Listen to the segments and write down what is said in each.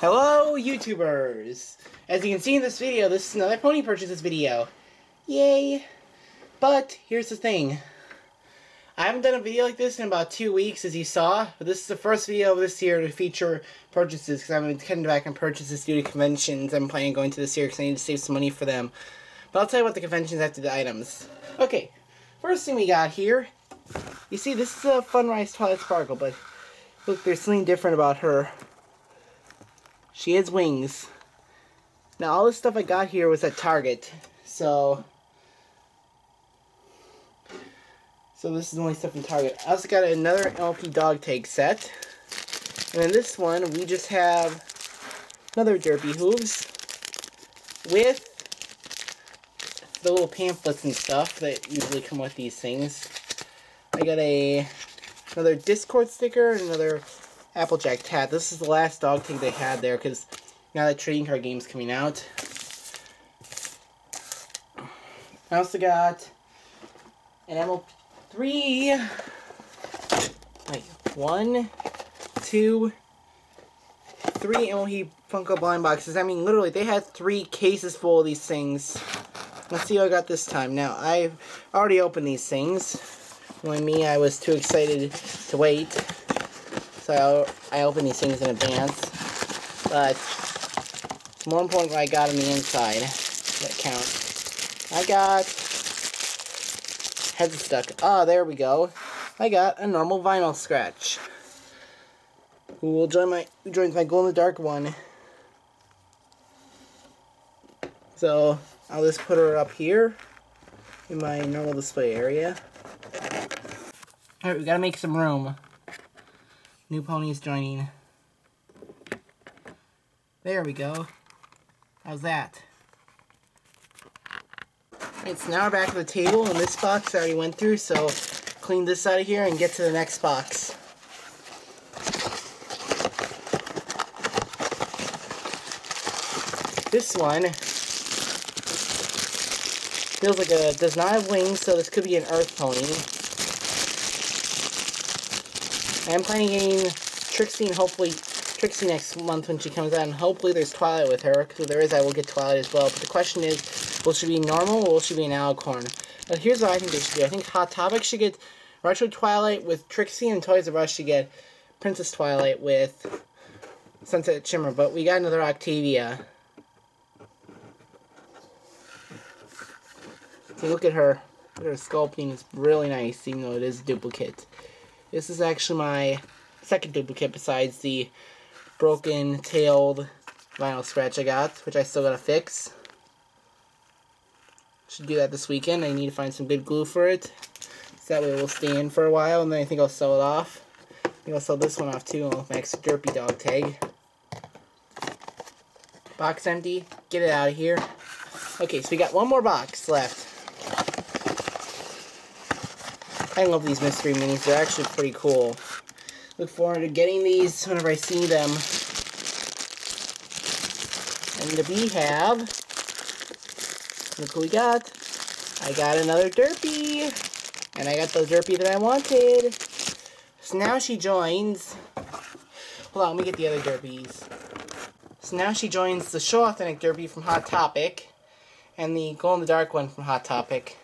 Hello, YouTubers! As you can see in this video, this is another pony purchases video. Yay! But, here's the thing. I haven't done a video like this in about two weeks, as you saw, but this is the first video of this year to feature purchases, because I'm cutting back on purchases due to conventions I'm planning on going to this year, because I need to save some money for them. But I'll tell you about the conventions after the items. Okay, first thing we got here, you see, this is a Funrise Twilight Sparkle, but look, there's something different about her. She has wings. Now, all this stuff I got here was at Target. So, so this is the only stuff from Target. I also got another LP dog tag set. And in this one, we just have another Derpy Hooves with the little pamphlets and stuff that usually come with these things. I got a another Discord sticker and another Applejack tat. This is the last dog tag they had there because now that trading card game's coming out. I also got an ML3. Like one, two, three MLP Funko blind boxes. I mean, literally, they had three cases full of these things. Let's see what I got this time. Now, I've already opened these things. When me, I was too excited to wait. So I, opened these things in advance. But it's more important what I got on the inside that counts. I got heads stuck. Ah, oh, there we go. I got a normal vinyl scratch. Who will join my who joins my glow in the dark one. So I'll just put her up here in my normal display area. Alright, we gotta make some room. New ponies joining. There we go. How's that? It's now we're back at the table, and this box I already went through, so clean this out of here and get to the next box. This one feels like a does not have wings, so this could be an earth pony. I am planning getting Trixie and hopefully Trixie next month when she comes out, and hopefully there's Twilight with her, because if there is, I will get Twilight as well. But the question is, will she be normal or will she be an Alicorn? But here's what I think they should do. I think Hot Topic should get Retro Twilight with Trixie, and Toys R Us should get Princess Twilight with Sunset Shimmer. But we got another Octavia. Look at her. Her sculpting is really nice, even though it is a duplicate. This is actually my second duplicate besides the broken tailed vinyl scratch I got, which I still gotta fix. Should do that this weekend. I need to find some good glue for it. So that way it will stay in for a while, and then I think I'll sell it off. I think I'll sell this one off too, with my extra derpy dog tag. Box empty. Get it out of here. Okay, so we got one more box left. I love these mystery minis. They're actually pretty cool. Look forward to getting these whenever I see them. And we have... Look who we got. I got another Derpy. And I got the Derpy that I wanted. So now she joins... Hold on, let me get the other Derpies. So now she joins the Show Authentic Derpy from Hot Topic. And the Glow in the Dark one from Hot Topic.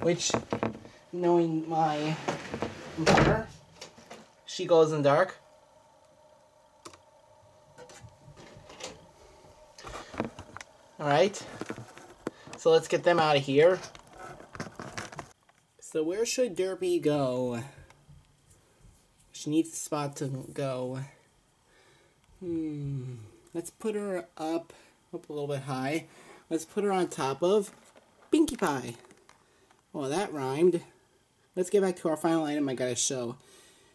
Which knowing my mother, she goes in dark. Alright, so let's get them out of here. So where should Derpy go? She needs a spot to go. Hmm, let's put her up, up a little bit high. Let's put her on top of Pinkie Pie. Well, that rhymed. Let's get back to our final item I gotta show.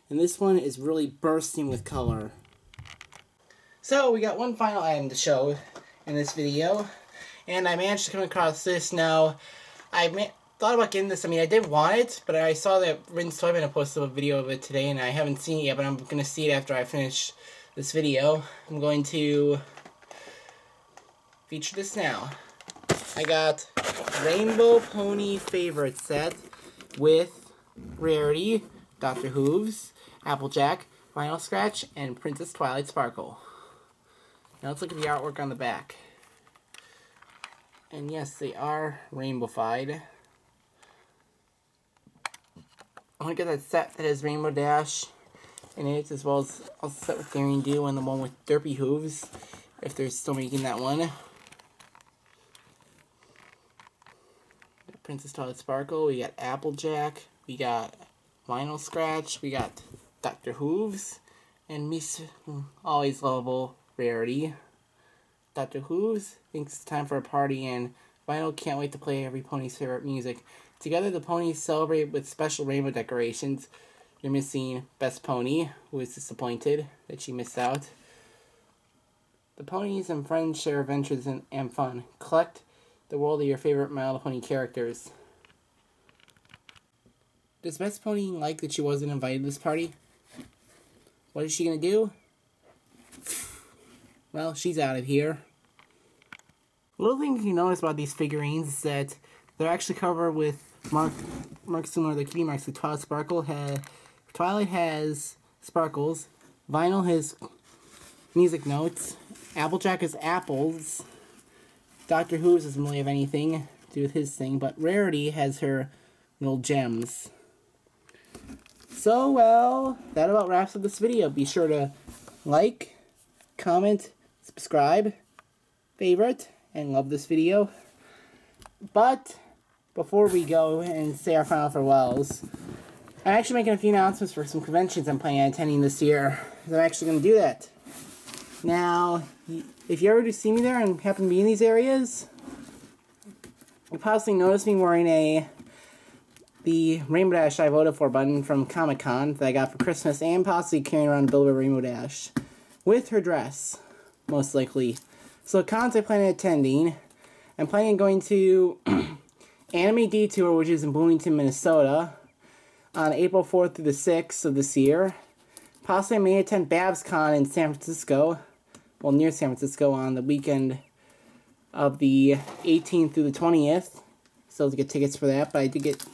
And this one is really bursting with color. So, we got one final item to show in this video. And I managed to come across this now. I thought about getting this. I mean, I did want it, but I saw that Rin's Toyman posted a video of it today, and I haven't seen it yet, but I'm going to see it after I finish this video. I'm going to feature this now. I got Rainbow Pony Favorite Set with Rarity, Dr. Hooves, Applejack, Vinyl Scratch, and Princess Twilight Sparkle. Now let's look at the artwork on the back. And yes, they are rainbowified. I want to get that set that has Rainbow Dash in it, as well as also set with Daring Do and the one with Derpy Hooves, if they're still making that one. Princess Twilight Sparkle, we got Applejack, we got Vinyl Scratch, we got Dr. Hooves, and Miss hmm, Always Lovable Rarity. Dr. Hooves thinks it's time for a party, and Vinyl can't wait to play every pony's favorite music. Together, the ponies celebrate with special rainbow decorations. You're missing Best Pony, who is disappointed that she missed out. The ponies and friends share adventures and, and fun. Collect the world of your favorite My Little Pony characters. Does Best Pony like that she wasn't invited to this party? What is she gonna do? Well, she's out of here. Little things you notice about these figurines is that they're actually covered with mark marks similar to the cutie marks. The Twilight Sparkle has Twilight has sparkles. Vinyl has music notes. Applejack has apples. Doctor Whooves doesn't really have anything to do with his thing, but Rarity has her little gems. So, well, that about wraps up this video. Be sure to like, comment, subscribe, favorite, and love this video. But, before we go and say our final farewells, I'm actually making a few announcements for some conventions I'm planning on attending this year. I'm actually going to do that. Now, if you ever do see me there and happen to be in these areas, you'll possibly notice me wearing a the Rainbow Dash I voted for button from Comic Con that I got for Christmas and possibly carrying around Bilbo Rainbow Dash with her dress, most likely. So cons I plan on attending, I'm planning on going to Anime Detour, which is in Bloomington, Minnesota, on April 4th through the 6th of this year. Possibly I may attend BabsCon in San Francisco, well, near San Francisco, on the weekend of the 18th through the 20th. Still to get tickets for that, but I did get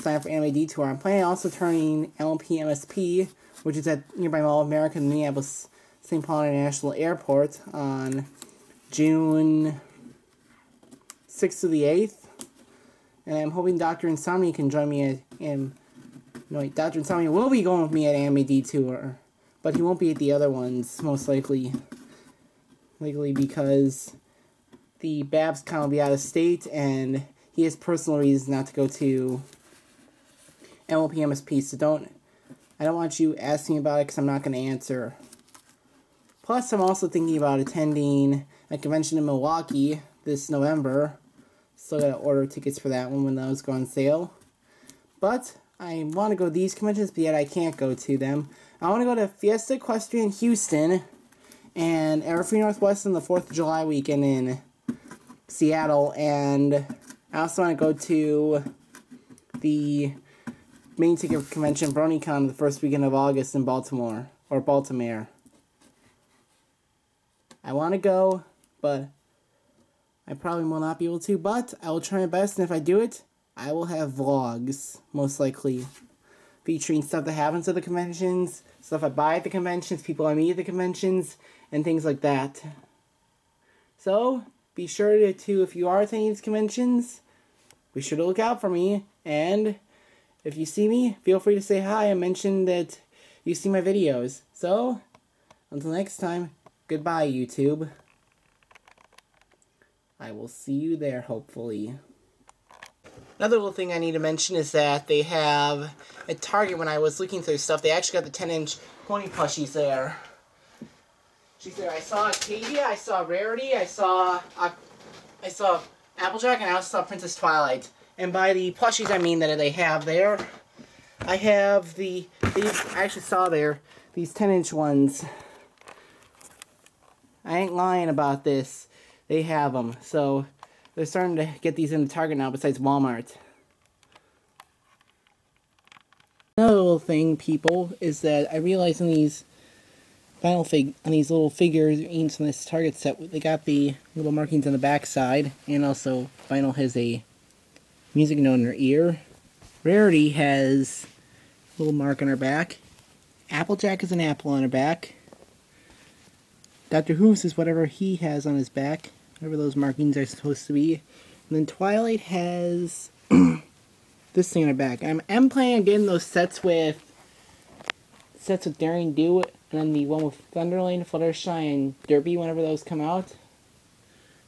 sign up for Anime Detour. I'm planning also turning LMP MSP, which is at nearby Mall of America in Minneapolis St. Paul International Airport on June 6th to the 8th. And I'm hoping Dr. Insomnia can join me at, in, no wait, Dr. Insomnia will be going with me at Anime Detour. But he won't be at the other ones, most likely. Likely because the Babs con will be out of state and he has personal reasons not to go to MLP MSP, so don't, I don't want you asking about it because I'm not going to answer. Plus, I'm also thinking about attending a convention in Milwaukee this November. Still gotta order tickets for that one when those go on sale. But, I want to go to these conventions, but yet I can't go to them. I want to go to Fiesta Equestrian Houston and Everfree Northwest on the 4th of July weekend in Seattle. And I also want to go to the main ticket convention, BronyCon, the first weekend of August in Baltimore. Or Baltimore. I want to go, but I probably will not be able to. But I will try my best, and if I do it, I will have vlogs, most likely, featuring stuff that happens at the conventions, stuff I buy at the conventions, people I meet at the conventions, and things like that. So, be sure to, if you are attending these conventions, be sure to look out for me, and if you see me, feel free to say hi and mention that you see my videos. So, until next time, goodbye, YouTube. I will see you there, hopefully. Another little thing I need to mention is that they have, at Target, when I was looking through stuff, they actually got the 10-inch pony plushies there. She's there. I saw Octavia, I saw Rarity, I saw, uh, I saw Applejack, and I also saw Princess Twilight. And by the plushies, I mean that they have there. I have the, these, I actually saw there, these 10-inch ones. I ain't lying about this. They have them. So, they're starting to get these into Target now besides Walmart. Another little thing, people, is that I realized in these final fig on these little figures in this Target set, they got the little markings on the back side, and also Vinyl has a music note in her ear. Rarity has a little mark on her back. Applejack is an apple on her back. Doctor Whooves is whatever he has on his back, whatever those markings are supposed to be. And then Twilight has this thing on her back. I'm, I'm those sets with sets with Daring Do, and then the one with Thunderlane, Fluttershy, and Derpy whenever those come out.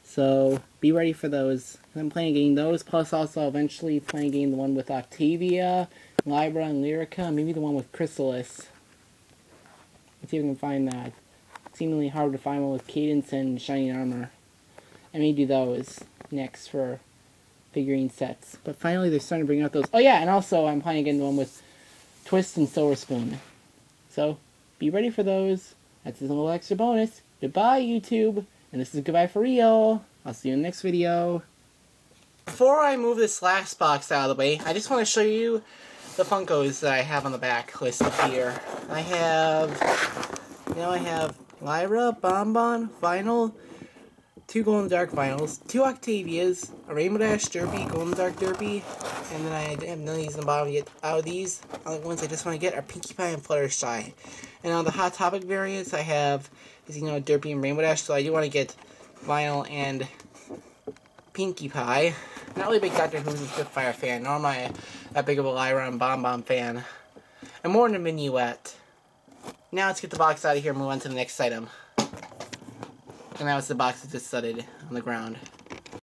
So be ready for those. I'm planning on getting those, plus also eventually playing getting the one with Octavia, Libra, and Lyrica, maybe the one with Chrysalis. Let's see if we can find that. Seemingly hard to find one with Cadance and Shining Armor. I may do those next for figurine sets. But finally they're starting to bring out those. Oh yeah, and also I'm planning again the one with Twist and Silver Spoon. So be ready for those. That's a little extra bonus. Goodbye, YouTube. And this is goodbye for real. I'll see you in the next video. Before I move this last box out of the way, I just want to show you the Funkos that I have on the back list here. I have, you know, I have Lyra, Bonbon, Vinyl, two Golden Dark Vinyls, two Octavias, a Rainbow Dash Derpy, Golden Dark Derpy, and then I have none of these in the bottom yet. Out of these, the ones I just want to get are Pinkie Pie and Fluttershy. And on the Hot Topic variants, I have, as you know, Derpy and Rainbow Dash, so I do want to get Vinyl and Pinkie Pie. Not really a big Doctor Whooves a Spitfire fan, nor am I that big of a Lyra and Bonbon fan. I'm more than a Minuet. Now let's get the box out of here and move on to the next item. And now it's the box that just studded on the ground.